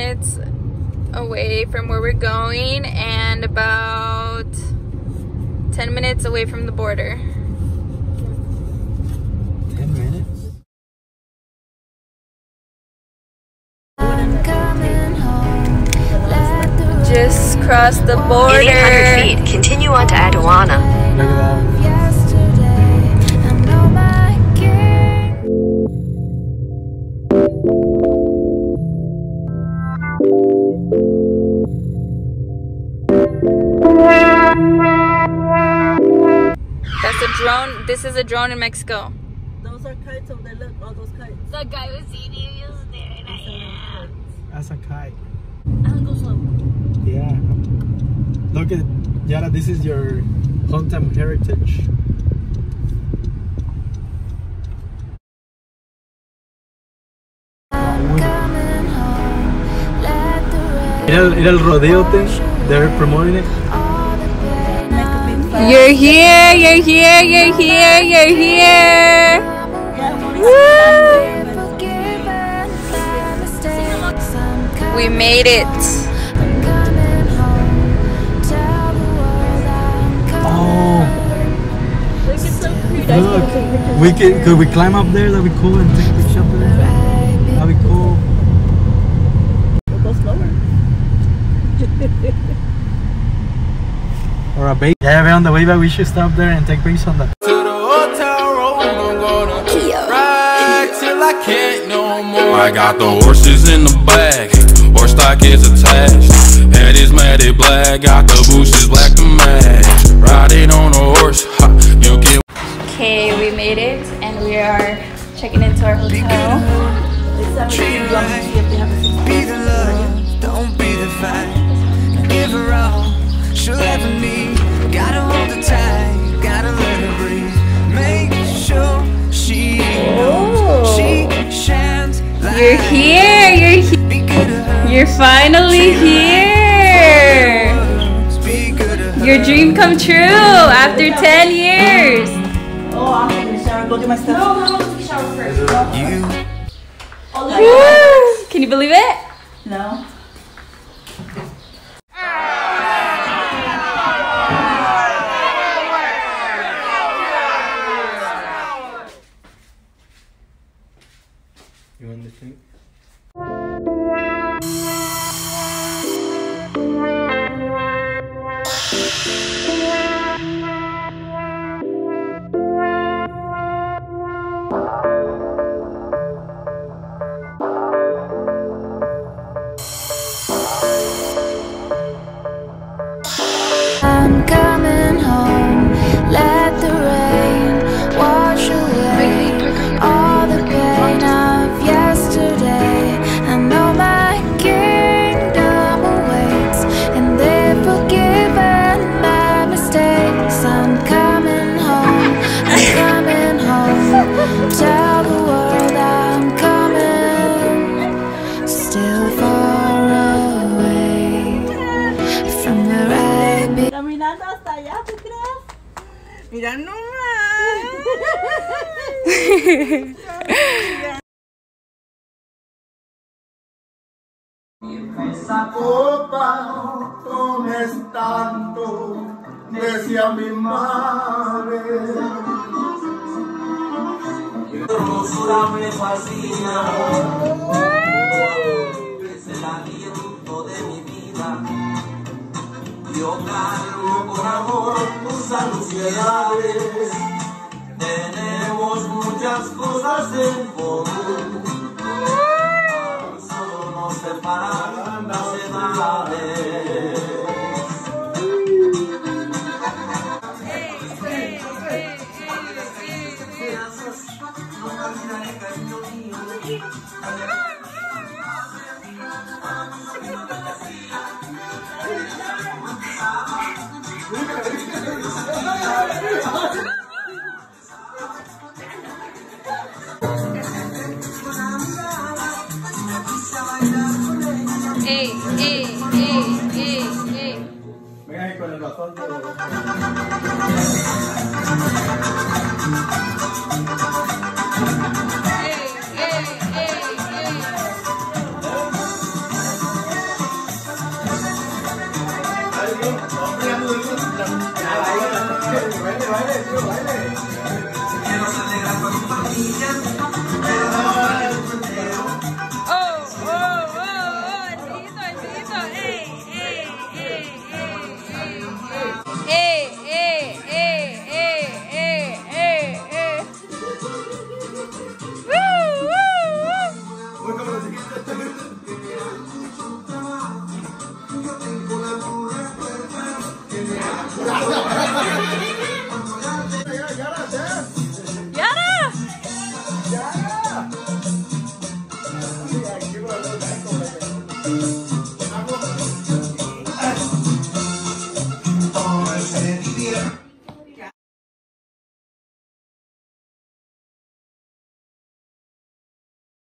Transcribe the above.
53 minutes away from where we're going and about 10 minutes away from the border. 10 minutes? Just crossed the border. In 800 feet, continue on to Aduana. Drone. This is a drone in Mexico. Those are kites over there. Look, all those kites. The guy was eating he was staring at you. That's a kite. I'll go slow. Yeah. Look at Yara, this is your hometown heritage. Era el, era el rodeo thing. They're promoting it. You're here, you're here, you're here, you're here. We made it. Oh, Look. We can, could we climb up there? That'd be cool and take a picture up there. That'd be cool. We'll go slower. Or a bait. Yeah, we're on the way back. We should stop there and take pictures on the. to the hotel room. I'm gonna ride till I can't no more. I got the horses in the back, horse stock is attached. Head is matted black, got the bushes black to match. Riding on a horse, ha, you get. Okay, we made it and we are checking into our hotel. It's 17 blocks. Here, you're here. Be good to her, You're finally here. be good to her. Your dream come true after 10 years. Oh, I'm taking a shower. Go do my stuff. No, no, no. Take a shower first. You oh, Woo! Can you believe it? No. You want this thing? Caminando hasta allá, ¿tú crees? Mira nomás. Esa copa tomes tanto, decía mi madre. Hermosura me fascina, Yo cargo con amor tus ansiedades, tenemos muchas cosas en común. Solo nos separan las edades. e e e e e Venga ahí con el ratón de... Baile, baile, baile, baile. Yeah.